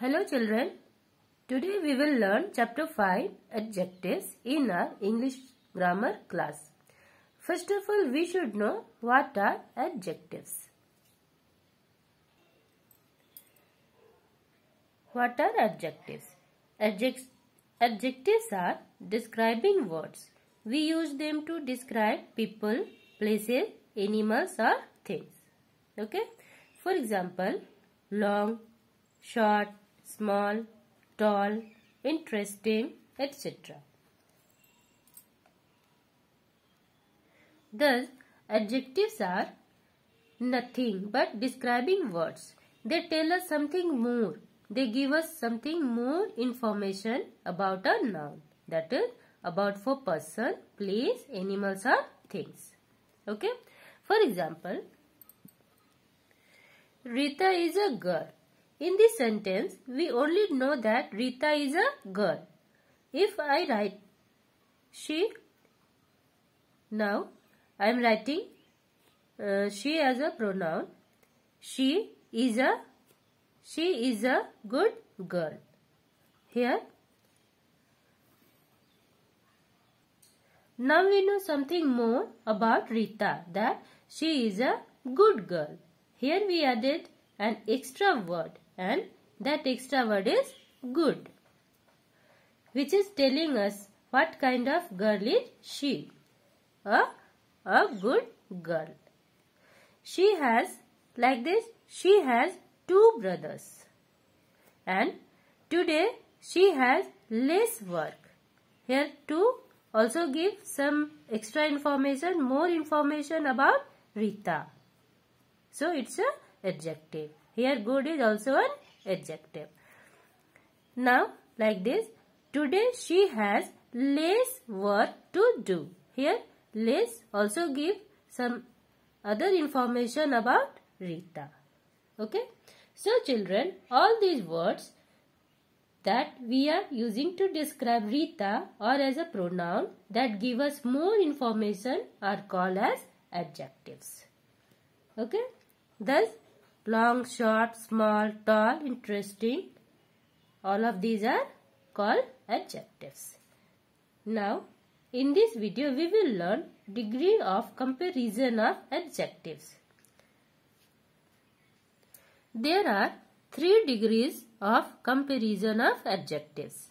Hello children. Today we will learn chapter 5 adjectives in our English grammar class. First of all we should know what are adjectives. What are adjectives? Adject adjectives are describing words. We use them to describe people, places, animals or things. Okay. For example, long, short, small, tall, interesting, etc. Thus, adjectives are nothing but describing words. They tell us something more. They give us something more information about a noun. That is about for person, place, animals or things. Okay. For example, Rita is a girl. In this sentence, we only know that Rita is a girl. If I write she, now I am writing uh, she as a pronoun. She is a she is a good girl. Here, now we know something more about Rita that she is a good girl. Here we added an extra word and that extra word is good which is telling us what kind of girl is she. A, a good girl. She has, like this, she has two brothers. And today she has less work. Here two also give some extra information, more information about Rita. So it's a adjective. Here good is also an adjective. Now like this, today she has less work to do. Here less also give some other information about Rita. Okay. So children, all these words that we are using to describe Rita or as a pronoun that give us more information are called as adjectives. Okay. Thus, long, short, small, tall, interesting, all of these are called adjectives. Now, in this video, we will learn degree of comparison of adjectives. There are three degrees of comparison of adjectives.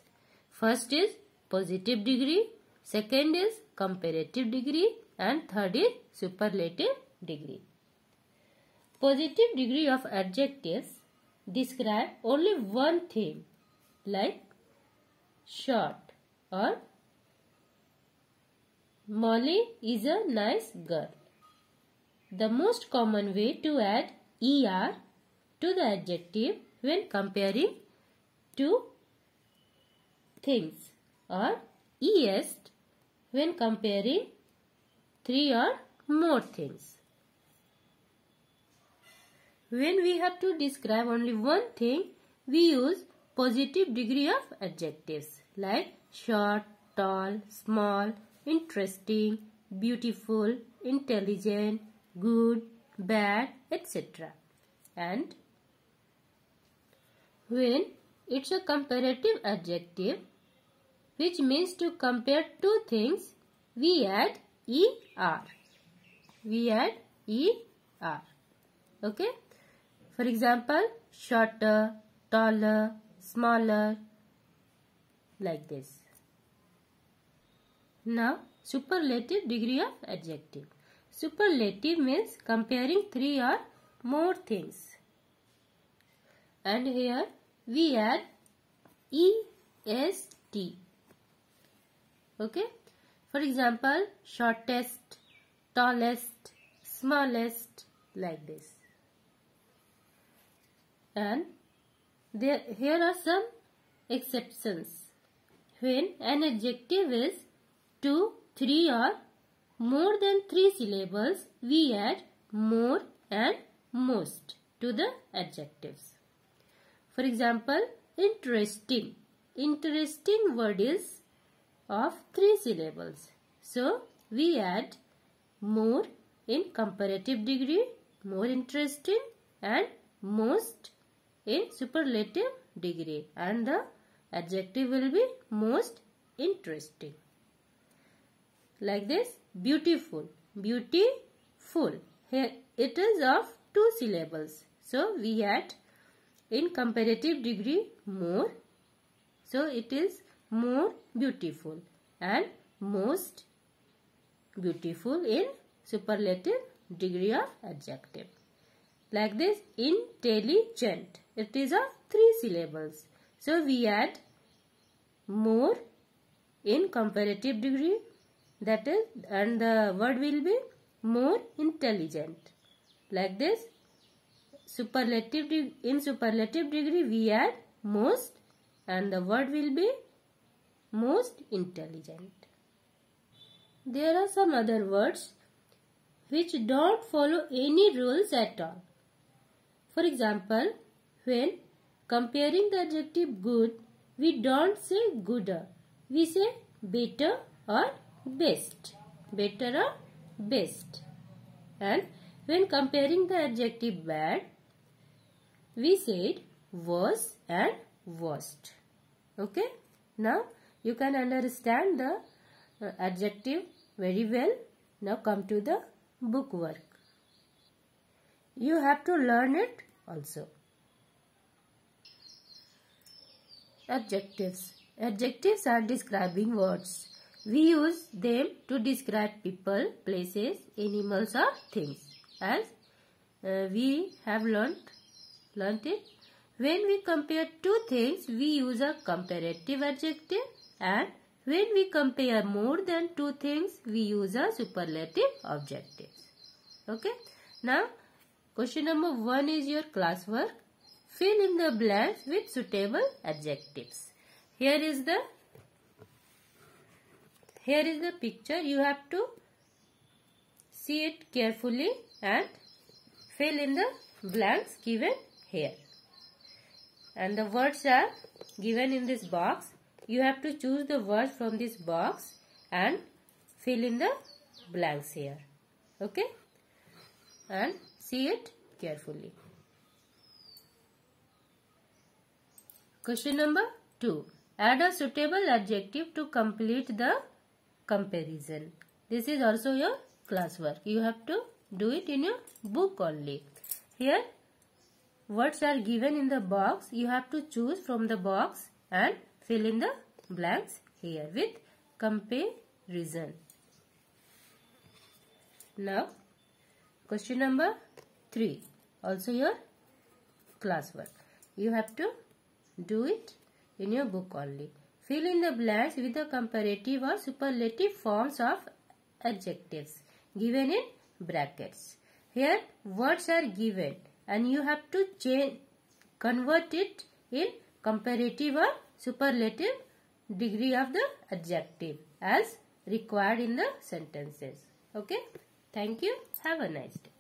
First is positive degree, second is comparative degree and third is superlative degree. Positive degree of adjectives describe only one thing like short or Molly is a nice girl. The most common way to add er to the adjective when comparing two things or est when comparing three or more things. When we have to describe only one thing, we use positive degree of adjectives like short, tall, small, interesting, beautiful, intelligent, good, bad, etc. And when it's a comparative adjective, which means to compare two things, we add er. We add er. Okay. For example, shorter, taller, smaller, like this. Now, superlative degree of adjective. Superlative means comparing three or more things. And here we add est. Okay. For example, shortest, tallest, smallest, like this and there here are some exceptions. When an adjective is two three or more than three syllables we add more and most to the adjectives. For example interesting. Interesting word is of three syllables. So we add more in comparative degree more interesting and most in superlative degree and the adjective will be most interesting. Like this, beautiful, beautiful. Here it is of two syllables. So we add in comparative degree more. So it is more beautiful and most beautiful in superlative degree of adjective. Like this, intelligent. It is of three syllables. So we add more in comparative degree that is and the word will be more intelligent. Like this, superlative in superlative degree we add most and the word will be most intelligent. There are some other words which don't follow any rules at all. For example, when comparing the adjective good, we don't say gooder. We say better or best. Better or best. And when comparing the adjective bad, we said worse and worst. Okay. Now you can understand the uh, adjective very well. Now come to the book work. You have to learn it also. Adjectives. Adjectives are describing words. We use them to describe people, places, animals or things. As uh, we have learnt, learnt it. When we compare two things, we use a comparative adjective and when we compare more than two things, we use a superlative adjective. Okay. Now, question number one is your classwork. Fill in the blanks with suitable adjectives. Here is the here is the picture. You have to see it carefully and fill in the blanks given here. And the words are given in this box you have to choose the words from this box and fill in the blanks here okay and see it carefully question number 2 add a suitable adjective to complete the comparison this is also your classwork you have to do it in your book only here words are given in the box you have to choose from the box and Fill in the blanks here with comparison. Now, question number 3. Also your classwork. You have to do it in your book only. Fill in the blanks with the comparative or superlative forms of adjectives given in brackets. Here words are given and you have to change, convert it in comparative or superlative degree of the adjective as required in the sentences. Okay. Thank you. Have a nice day.